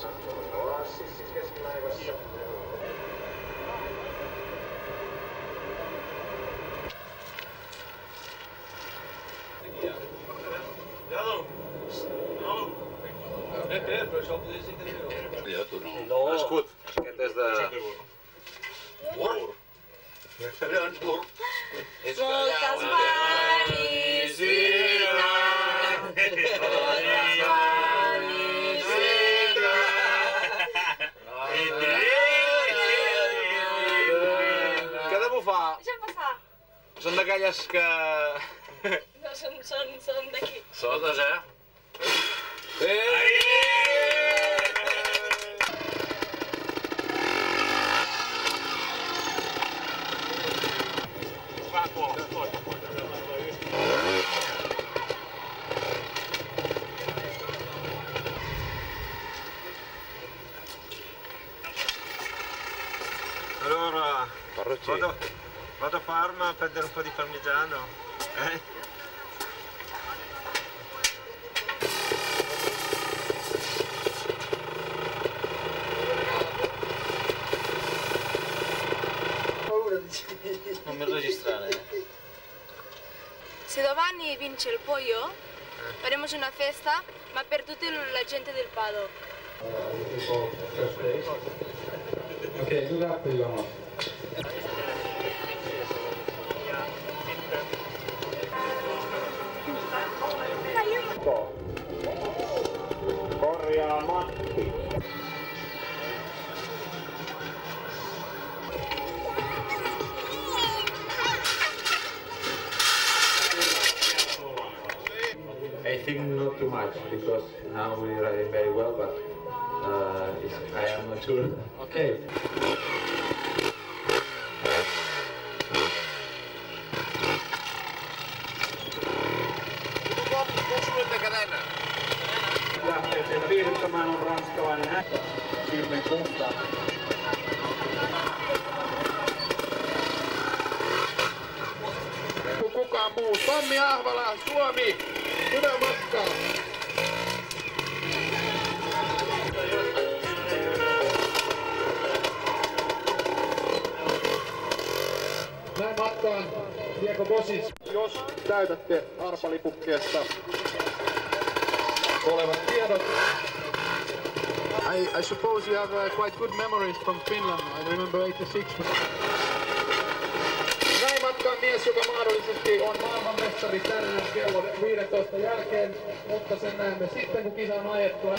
車両の足しがしになりました。Vado a Parma a prendere un po' di parmigiano. Eh? Non mi registrare, eh? Se domani vince il pollo, faremo una festa, ma per tutta la gente del paddock. Okay, do that for you. to it. Okay. Matkaan Diego Bosis. Jos täytätte arpalipukkeesta olevat tiedot. I, I suppose you have uh, quite good memories from Finland. I remember 86. Näin matkaan mies, joka mahdollisesti on maailmanmestari tänään kello 15 jälkeen, mutta sen näemme sitten, kun kisa on ajettua.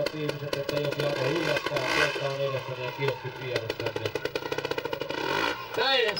hyvät ihmiset, että jos joko yllättää, tuottaa edessä ja kiltti tiedostänne. Näin!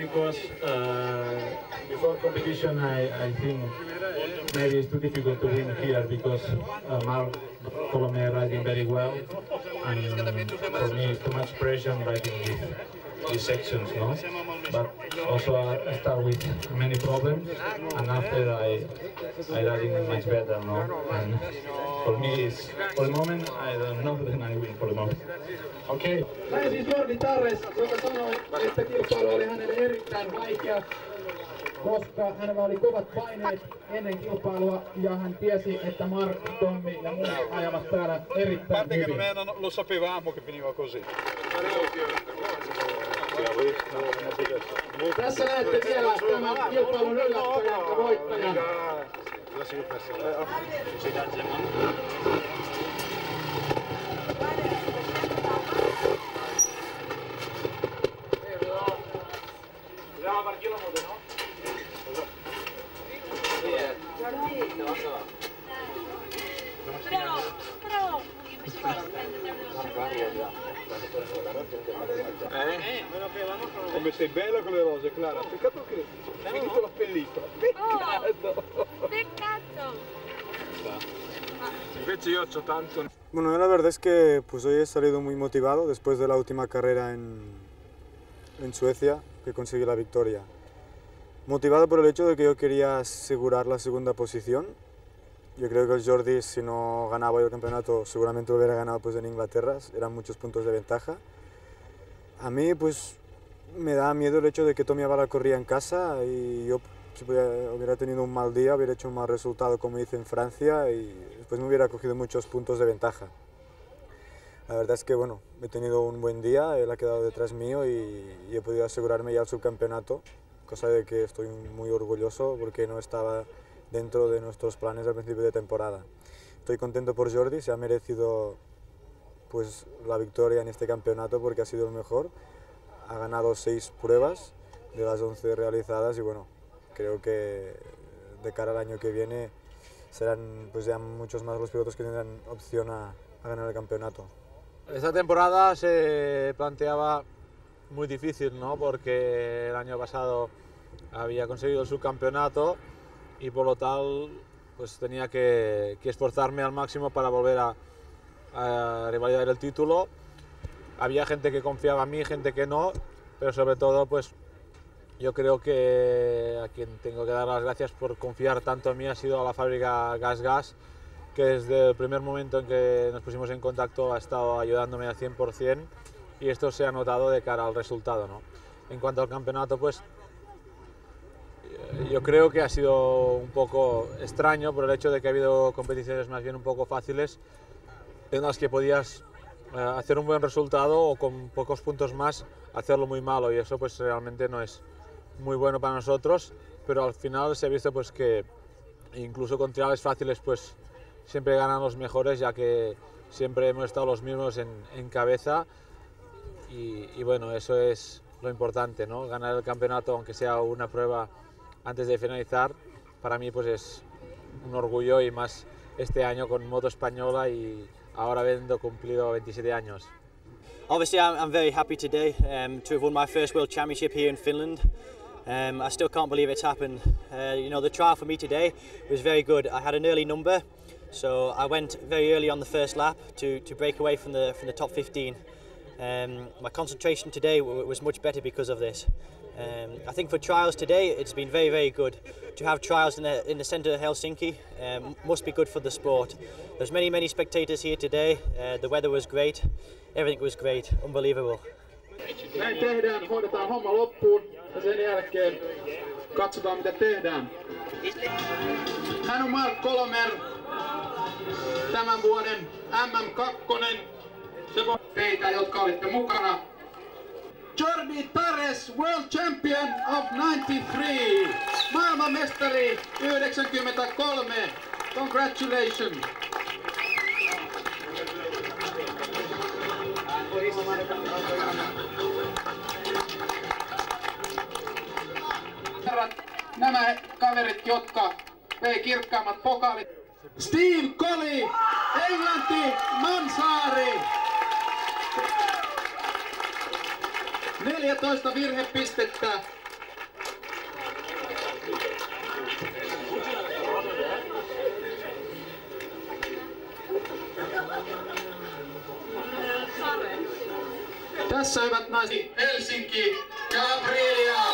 Because uh, before competition I, I think maybe it's too difficult to win here because uh, Mark Colomer riding very well and for me it's too much pressure riding with these sections, no? But also I start with many problems and after I I riding much better, no? And for me it's for the moment I don't know then I win for the moment. Okay. Näin siis Jordi Tarres, joka sanoi, että kilpailu oli hänelle erittäin vaikea, koska hänellä oli kovat paineet ennen kilpailua ja hän tiesi, että Mark, Tommi ja muut ajavat täällä erittäin hyvin. lo sapevamo che veniva così. Tässä näette vielä tämän kilpailun yllättäjän ja voittajan. Andiamo a partire la moto, no? Bravo, bravo! Io invece vado a Come sei bella con le rose, Clara. Peccato che hai finito la pellicola. Peccato. Peccato! Invece io ho tanto. Bueno, la verdad es que pues hoy he salido muy motivado después de la última carrera en, en Suecia, que conseguí la victoria. Motivado por el hecho de que yo quería asegurar la segunda posición. Yo creo que el Jordi, si no ganaba yo el campeonato, seguramente lo hubiera ganado pues, en Inglaterra. Eran muchos puntos de ventaja. A mí, pues, me da miedo el hecho de que Tommy Avala corría en casa y yo, si hubiera tenido un mal día, hubiera hecho un mal resultado como hice en Francia y después me hubiera cogido muchos puntos de ventaja. La verdad es que, bueno, he tenido un buen día, él ha quedado detrás mío y, y he podido asegurarme ya el subcampeonato, cosa de que estoy muy orgulloso porque no estaba dentro de nuestros planes al principio de temporada. Estoy contento por Jordi, se ha merecido pues la victoria en este campeonato porque ha sido el mejor. Ha ganado seis pruebas de las 11 realizadas y bueno, creo que de cara al año que viene serán pues ya muchos más los pilotos que tendrán opción a, a ganar el campeonato. Esta temporada se planteaba muy difícil, ¿no? Porque el año pasado había conseguido el subcampeonato y por lo tal pues tenía que, que esforzarme al máximo para volver a, a revalidar el título. Había gente que confiaba en mí, gente que no, pero sobre todo pues yo creo que a quien tengo que dar las gracias por confiar tanto en mí ha sido a la fábrica Gas Gas, que desde el primer momento en que nos pusimos en contacto ha estado ayudándome al 100% y esto se ha notado de cara al resultado. ¿no? En cuanto al campeonato, pues yo creo que ha sido un poco extraño por el hecho de que ha habido competiciones más bien un poco fáciles en las que podías eh, hacer un buen resultado o con pocos puntos más hacerlo muy malo y eso pues realmente no es muy bueno para nosotros, pero al final se ha visto pues que incluso con triales fáciles pues siempre ganan los mejores ya que siempre hemos estado los mismos en, en cabeza y, y bueno, eso es lo importante, ¿no? Ganar el campeonato aunque sea una prueba antes de finalizar, para mí pues es un orgullo y más este año con moto española y ahora habiendo cumplido 27 años. Obviously, I'm, very happy today um, to have won my first World Championship here in Finland. Um, I still can't believe it's happened. Uh, you know, the trial for me today was very good. I had an early number, so I went very early on the first lap to, to break away from the from the top 15. Um, my concentration today was much better because of this. Um, I think for trials today, it's been very, very good to have trials in the in the centre of Helsinki. Um, must be good for the sport. There's many, many spectators here today. Uh, the weather was great. Everything was great. Unbelievable. Näin tehdään, hoidetaan homma loppuun ja sen jälkeen katsotaan mitä tehdään. Hän on Mark tämän vuoden MM2. Se voi teitä, jotka olitte mukana. Jordi Tares, World Champion of 93. Maailmanmestari 93. Congratulations. naiset, jotka vei kirkkaammat pokaalit. Steve Koli, Englanti, Mansaari. 14 virhepistettä. Tässä hyvät naiset, Helsinki, Gabriela.